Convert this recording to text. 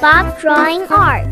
Bob Drawing Art.